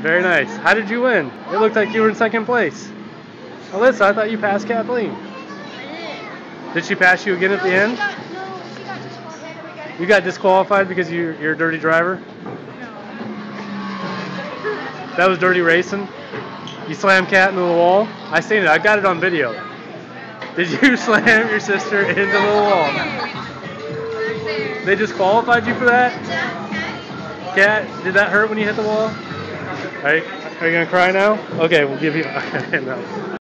Very nice. How did you win? It looked like you were in second place. Alyssa, I thought you passed Kathleen. Did she pass you again at the end? You got disqualified because you, you're a dirty driver? That was dirty racing? You slammed Kat into the wall? I seen it. I got it on video. Did you slam your sister into the wall? They disqualified you for that? Kat, did that hurt when you hit the wall? Are you, are you gonna cry now? Okay, we'll give you. no.